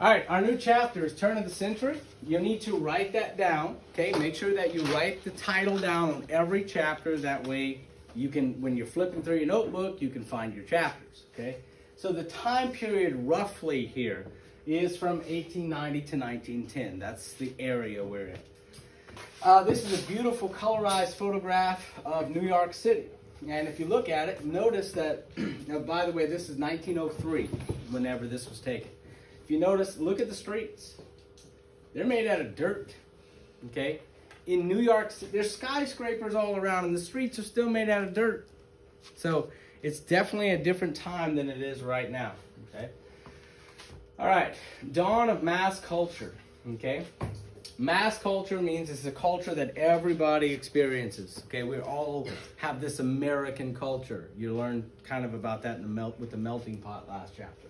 All right, our new chapter is Turn of the Century. You need to write that down, okay? Make sure that you write the title down on every chapter. That way you can, when you're flipping through your notebook, you can find your chapters, okay? So the time period roughly here is from 1890 to 1910. That's the area we're in. Uh, this is a beautiful colorized photograph of New York City. And if you look at it, notice that, now, by the way, this is 1903, whenever this was taken. You notice, look at the streets. They're made out of dirt, okay? In New York, there's skyscrapers all around and the streets are still made out of dirt. So it's definitely a different time than it is right now, okay? All right, dawn of mass culture, okay? Mass culture means it's a culture that everybody experiences. Okay, we all have this American culture. You learned kind of about that in the melt with the melting pot last chapter.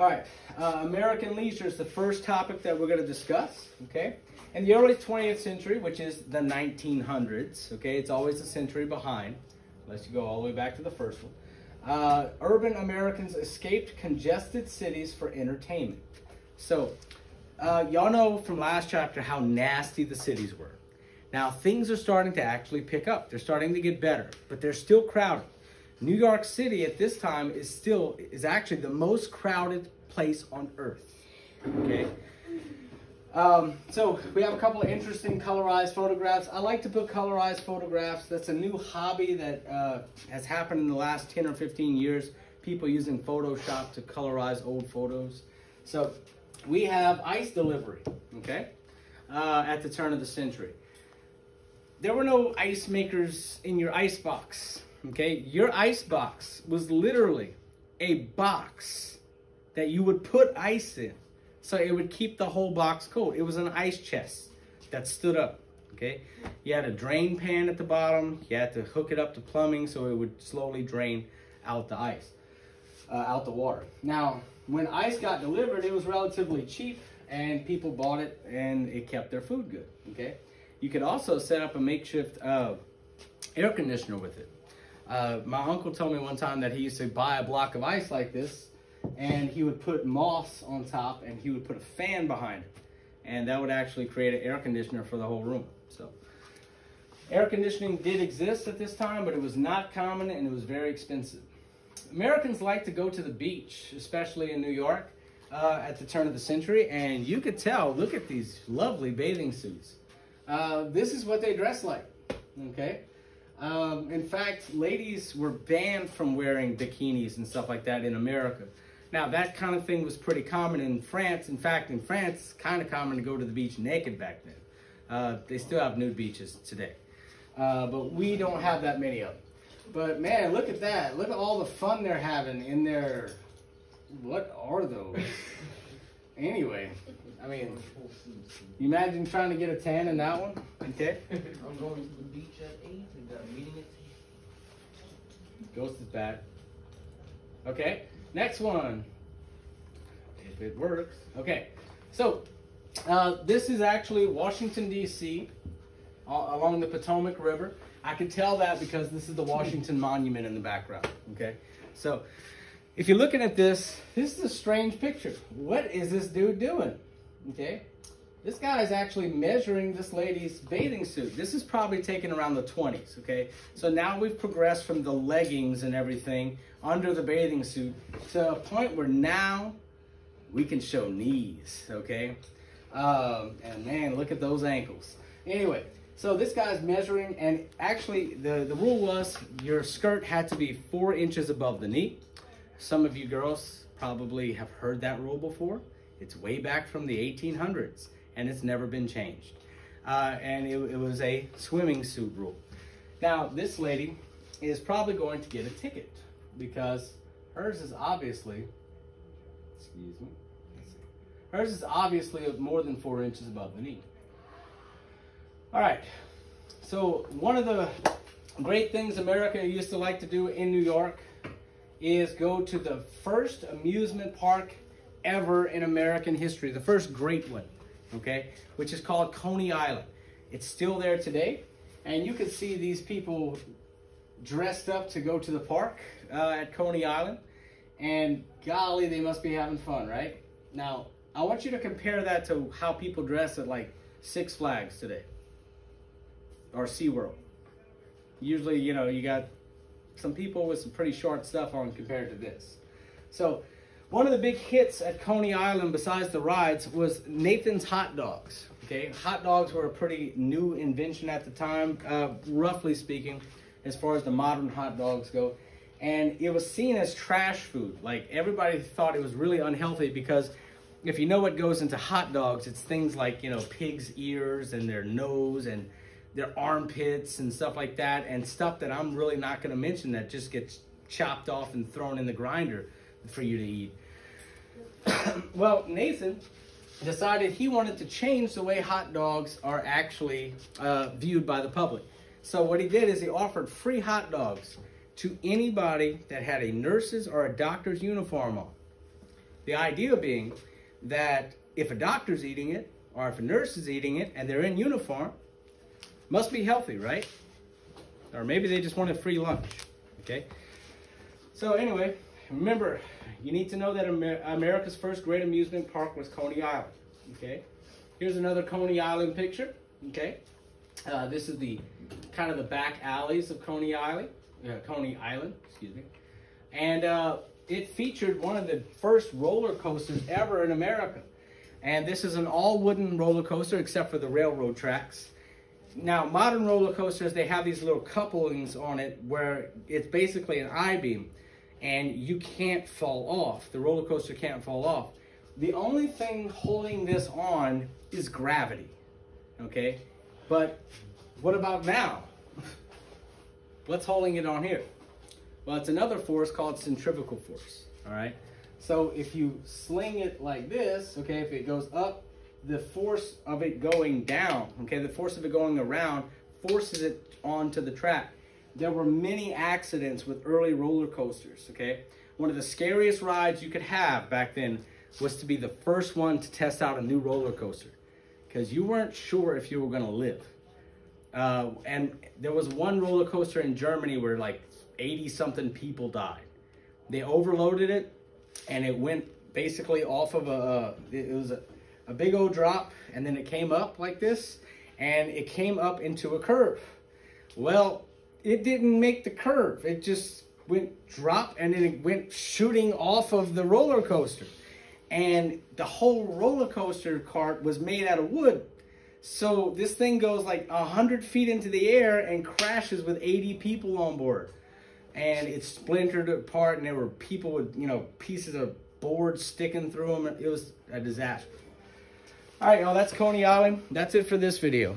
All right, uh, American leisure is the first topic that we're going to discuss. Okay, in the early 20th century, which is the 1900s. Okay, it's always a century behind, unless you go all the way back to the first one. Uh, urban Americans escaped congested cities for entertainment. So uh, y'all know from last chapter how nasty the cities were. Now things are starting to actually pick up. They're starting to get better, but they're still crowded. New York City at this time is still, is actually the most crowded place on earth, okay? Um, so we have a couple of interesting colorized photographs. I like to put colorized photographs. That's a new hobby that uh, has happened in the last 10 or 15 years. People using Photoshop to colorize old photos. So we have ice delivery, okay, uh, at the turn of the century. There were no ice makers in your ice box, okay? Your ice box was literally a box that you would put ice in. So it would keep the whole box cold. It was an ice chest that stood up, okay? You had a drain pan at the bottom. You had to hook it up to plumbing so it would slowly drain out the ice, uh, out the water. Now, when ice got delivered, it was relatively cheap and people bought it and it kept their food good, okay? You could also set up a makeshift uh, air conditioner with it. Uh, my uncle told me one time that he used to buy a block of ice like this and he would put moss on top and he would put a fan behind it. And that would actually create an air conditioner for the whole room. So air conditioning did exist at this time, but it was not common and it was very expensive. Americans like to go to the beach, especially in New York, uh, at the turn of the century, and you could tell, look at these lovely bathing suits. Uh, this is what they dress like, okay? Um, in fact, ladies were banned from wearing bikinis and stuff like that in America. Now, that kind of thing was pretty common in France. In fact, in France, it's kind of common to go to the beach naked back then. Uh, they still have nude beaches today. Uh, but we don't have that many of them. But man, look at that. Look at all the fun they're having in their, what are those? anyway, I mean, you imagine trying to get a tan in that one? Okay. I'm going to the beach at 8 and got a meeting at 10. Ghost is bad. Okay, next one. If it works. Okay, so uh, this is actually Washington, D.C., along the Potomac River. I can tell that because this is the Washington Monument in the background, okay? So if you're looking at this, this is a strange picture. What is this dude doing, okay? This guy is actually measuring this lady's bathing suit. This is probably taken around the 20s, okay? So now we've progressed from the leggings and everything under the bathing suit to a point where now we can show knees, okay? Um, and man, look at those ankles. Anyway, so this guy's measuring, and actually the, the rule was your skirt had to be four inches above the knee. Some of you girls probably have heard that rule before. It's way back from the 1800s, and it's never been changed. Uh, and it, it was a swimming suit rule. Now, this lady is probably going to get a ticket because hers is obviously, excuse me, hers is obviously more than four inches above the knee. All right. So one of the great things America used to like to do in New York is go to the first amusement park ever in American history, the first great one, okay, which is called Coney Island. It's still there today, and you can see these people dressed up to go to the park uh, at Coney Island, and golly, they must be having fun, right? Now, I want you to compare that to how people dress at like Six Flags today or SeaWorld. Usually, you know, you got some people with some pretty short stuff on compared to this. So, one of the big hits at Coney Island, besides the rides, was Nathan's Hot Dogs. Okay, hot dogs were a pretty new invention at the time, uh, roughly speaking, as far as the modern hot dogs go. And it was seen as trash food. Like everybody thought it was really unhealthy because if you know what goes into hot dogs, it's things like, you know, pig's ears and their nose and their armpits and stuff like that, and stuff that I'm really not going to mention that just gets chopped off and thrown in the grinder for you to eat. well, Nathan decided he wanted to change the way hot dogs are actually uh, viewed by the public. So what he did is he offered free hot dogs to anybody that had a nurse's or a doctor's uniform on. The idea being that if a doctor's eating it or if a nurse is eating it and they're in uniform, must be healthy, right? Or maybe they just want a free lunch, okay? So anyway, remember, you need to know that Amer America's first great amusement park was Coney Island. Okay, here's another Coney Island picture. Okay, uh, this is the kind of the back alleys of Coney Island. Uh, Coney Island, excuse me, and uh, it featured one of the first roller coasters ever in America. And this is an all wooden roller coaster except for the railroad tracks. Now, modern roller coasters, they have these little couplings on it where it's basically an I-beam and you can't fall off. The roller coaster can't fall off. The only thing holding this on is gravity, okay? But what about now? What's holding it on here? Well, it's another force called centrifugal force, all right? So if you sling it like this, okay, if it goes up, the force of it going down, okay, the force of it going around forces it onto the track there were many accidents with early roller coasters, okay? One of the scariest rides you could have back then was to be the first one to test out a new roller coaster because you weren't sure if you were going to live. Uh, and there was one roller coaster in Germany where like 80 something people died. They overloaded it and it went basically off of a, it was a, a big old drop and then it came up like this and it came up into a curve. Well, it didn't make the curve. It just went drop and then it went shooting off of the roller coaster. And the whole roller coaster cart was made out of wood. So this thing goes like 100 feet into the air and crashes with 80 people on board. And it splintered apart and there were people with, you know, pieces of board sticking through them. It was a disaster. All right, y'all, that's Coney Island. That's it for this video.